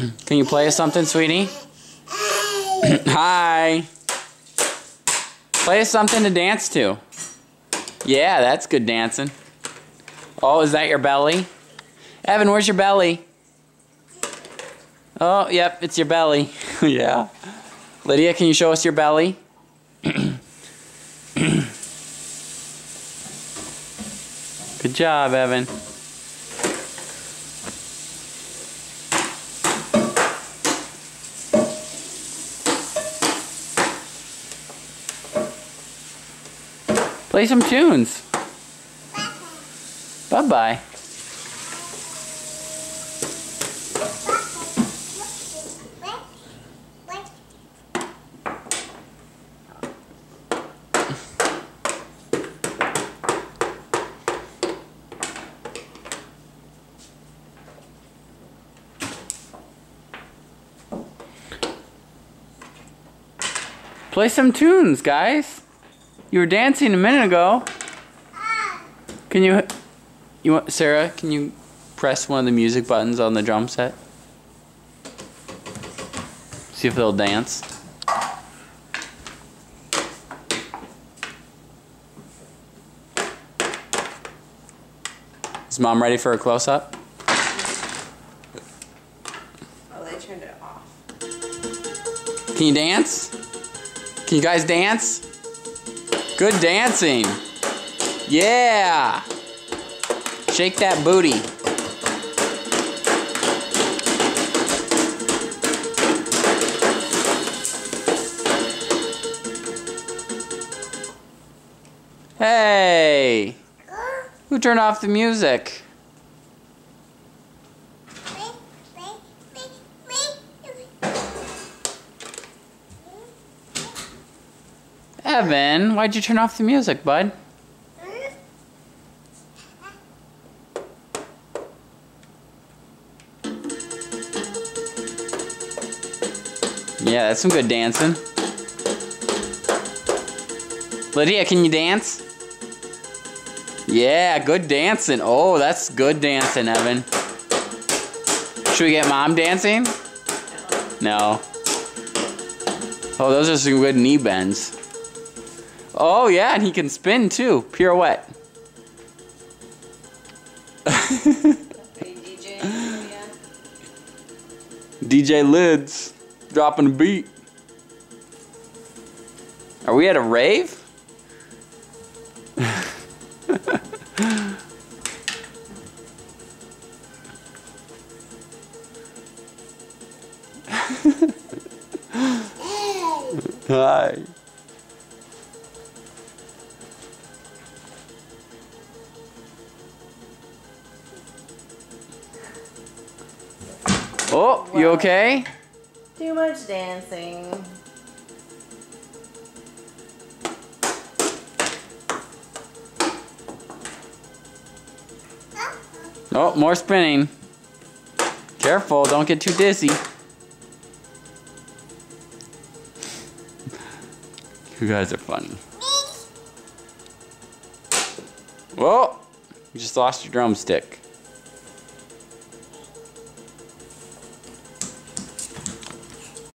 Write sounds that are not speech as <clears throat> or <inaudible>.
<clears throat> Can you play us something, sweetie? <clears throat> Hi. Play us something to dance to. Yeah, that's good dancing. Oh, is that your belly? Evan, where's your belly? Oh, yep, it's your belly. <laughs> yeah. Lydia, can you show us your belly? <clears throat> Good job, Evan. Play some tunes. Bye-bye. Play some tunes, guys. You were dancing a minute ago. Can you, you want, Sarah, can you press one of the music buttons on the drum set? See if they'll dance. Is mom ready for a close-up? Oh, they turned it off. Can you dance? Can you guys dance? Good dancing. Yeah. Shake that booty. Hey. Who turned off the music? Evan, why'd you turn off the music, bud? Yeah, that's some good dancing. Lydia, can you dance? Yeah, good dancing. Oh, that's good dancing, Evan. Should we get mom dancing? No. Oh, those are some good knee bends. Oh, yeah, and he can spin too. Pirouette. Are you DJing yet? DJ Lids dropping a beat. Are we at a rave? Hi. <laughs> Oh, you okay? Too much dancing. Oh, more spinning. Careful, don't get too dizzy. You guys are funny. Whoa! Oh, you just lost your drumstick.